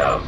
No.